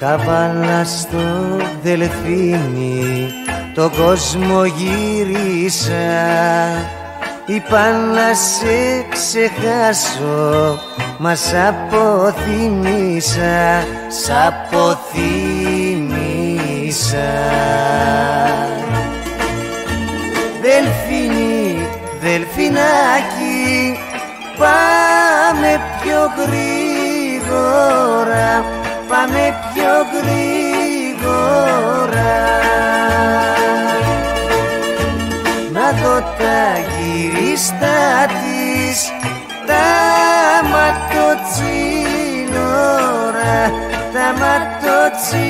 Καβάλα στο δελφίνι το κόσμο γύρισα. Είπα να σε ξεχάσω Μας σ' αποθυμίσα Σ' αποθυμίσα Δελφίνι, δελφινάκι Πάμε πιο γρήγορα Πάμε πιο γυρίστα της Τα ματοτσίνορα Τα ματοτσίνορα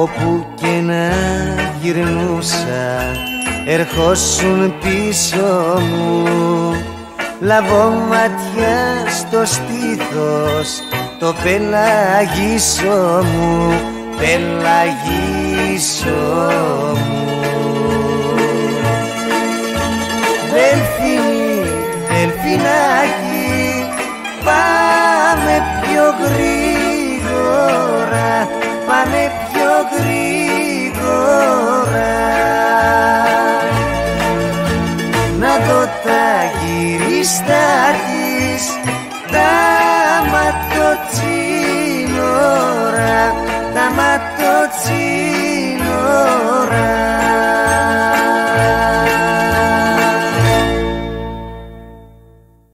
Όπου και να γυρνούσα ερχόσουν πίσω μου. Λαβώ ματιά στο στήθος το πελαγίσο μου Πελαγίσο μου. Δελφίνι, δελφινάκι Πάμε πιο γρήγορα Πάμε πιο Να δω τα γυρίστα της Τα